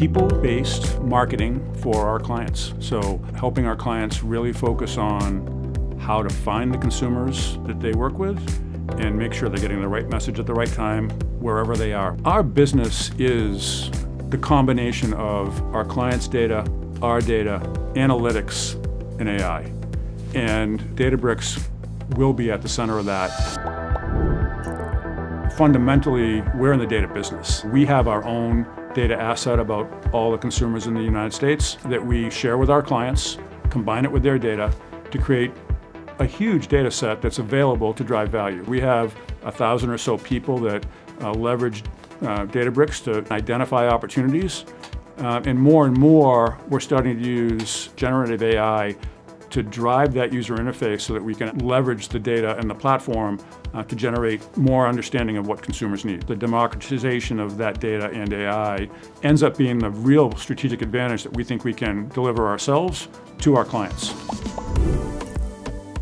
people-based marketing for our clients. So helping our clients really focus on how to find the consumers that they work with and make sure they're getting the right message at the right time wherever they are. Our business is the combination of our clients' data, our data, analytics, and AI. And Databricks will be at the center of that. Fundamentally, we're in the data business. We have our own data asset about all the consumers in the United States that we share with our clients, combine it with their data to create a huge data set that's available to drive value. We have a thousand or so people that uh, leverage uh, Databricks to identify opportunities. Uh, and more and more, we're starting to use generative AI to drive that user interface so that we can leverage the data and the platform uh, to generate more understanding of what consumers need. The democratization of that data and AI ends up being the real strategic advantage that we think we can deliver ourselves to our clients.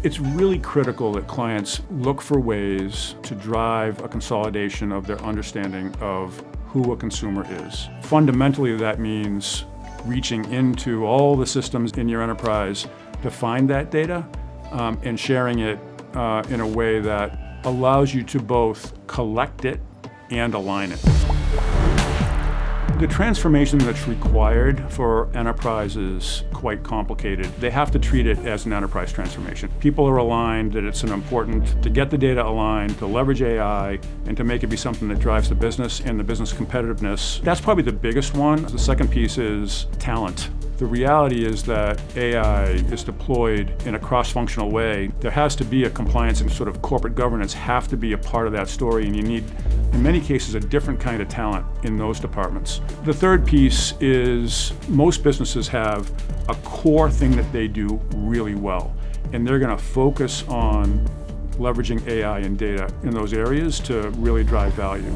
It's really critical that clients look for ways to drive a consolidation of their understanding of who a consumer is. Fundamentally, that means reaching into all the systems in your enterprise to find that data um, and sharing it uh, in a way that allows you to both collect it and align it. The transformation that's required for enterprise is quite complicated. They have to treat it as an enterprise transformation. People are aligned that it's an important to get the data aligned, to leverage AI, and to make it be something that drives the business and the business competitiveness. That's probably the biggest one. The second piece is talent. The reality is that AI is deployed in a cross-functional way. There has to be a compliance and sort of corporate governance have to be a part of that story, and you need, in many cases, a different kind of talent in those departments. The third piece is most businesses have a core thing that they do really well, and they're going to focus on leveraging AI and data in those areas to really drive value.